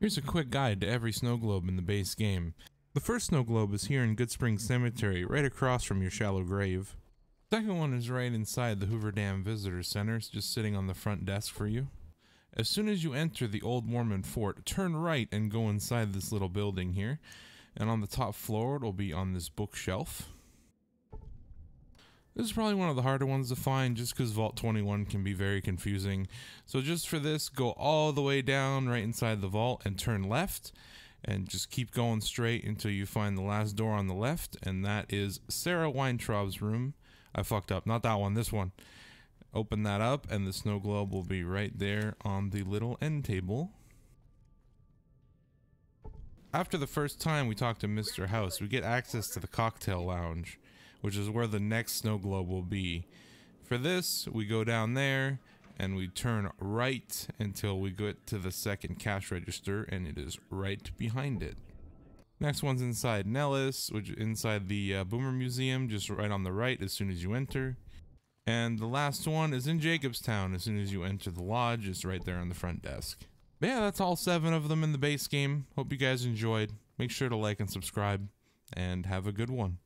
Here's a quick guide to every snow globe in the base game. The first snow globe is here in Goodsprings Cemetery, right across from your shallow grave. Second one is right inside the Hoover Dam Visitor Center, just sitting on the front desk for you. As soon as you enter the old Mormon fort, turn right and go inside this little building here. And on the top floor, it'll be on this bookshelf. This is probably one of the harder ones to find just because Vault 21 can be very confusing. So just for this, go all the way down right inside the vault and turn left and just keep going straight until you find the last door on the left and that is Sarah Weintraub's room. I fucked up, not that one, this one. Open that up and the snow globe will be right there on the little end table. After the first time we talk to Mr. House, we get access to the cocktail lounge which is where the next snow globe will be. For this, we go down there and we turn right until we get to the second cash register and it is right behind it. Next one's inside Nellis, which is inside the uh, Boomer Museum, just right on the right as soon as you enter. And the last one is in Jacobstown as soon as you enter the lodge, it's right there on the front desk. But yeah, that's all seven of them in the base game. Hope you guys enjoyed. Make sure to like and subscribe, and have a good one.